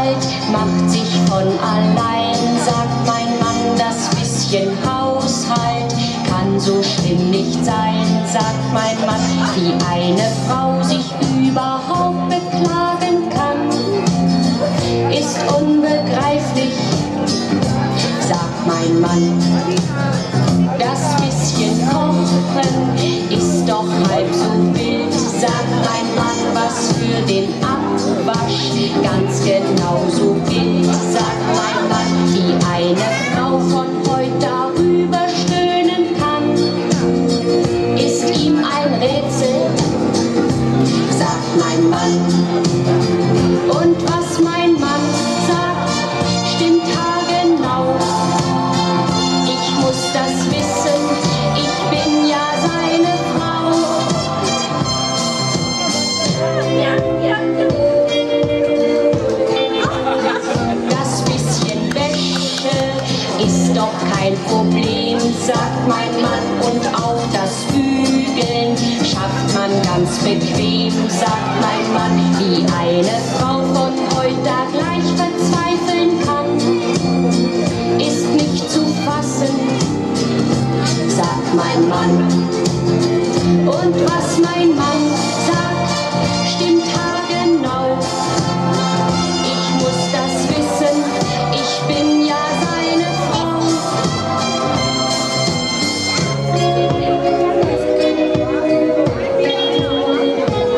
Haushalt macht sich von allein, sagt mein Mann, das bisschen Haushalt kann so schlimm nicht sein, sagt mein Mann, wie eine Frau sich überhaupt beklagen kann, ist unbegreiflich, sagt mein Mann. Das bisschen Kochen ist doch halb so wild, sagt mein Mann, was für den Ganz genauso gilt, sagt mein Mann, wie eine Und was mein Mann sagt, stimmt haargenau. Ich muss das wissen, ich bin ja seine Frau.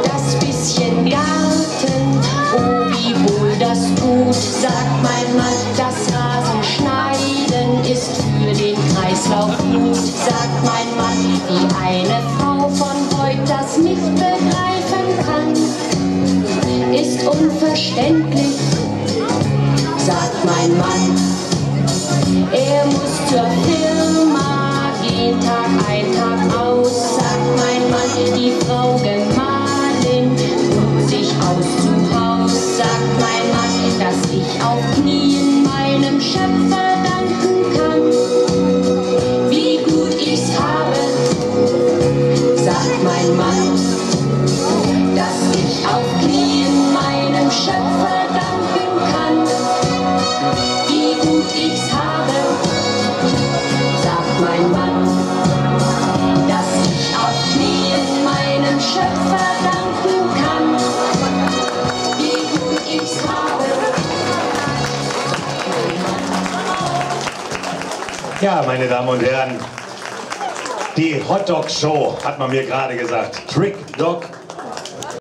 Das bisschen Garten, oh wie wohl das tut, sagt mein Mann. Das gut, sagt mein Mann. Wie eine Frau von heute das nicht begreifen kann, ist unverständlich, sagt mein Mann. Er muss zur Firma gehen, Tag ein, Tag aus, sagt mein Mann, dass ich auf Knien meinem Schöpfer danken kann. Wie gut ich's habe, sagt mein Mann, dass ich auf Knien meinem Schöpfer danken kann. Wie gut ich's habe. Ja, meine Damen und Herren, die Hotdog Show hat man mir gerade gesagt. Trick Dog